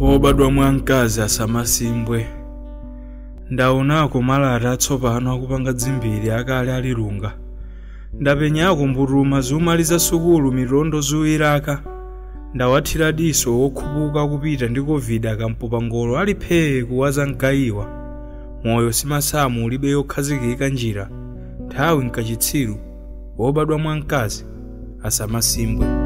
wobadwa mwamkazi asamasimbwe ndaona malata atsopano akupanga dzimbiri akale alilunga. ndapenyako mbutuma ziwumali sukulu mitondo ziwiraka ndawathira diso wokhupuka kupita ndi covid akampupa ngolo ali phee kuwaza mkayiwa moyo simasamu ulibe yokhazikika njira. Nthawi mkachitsiru wobadwa mwamkazi asamasimbwe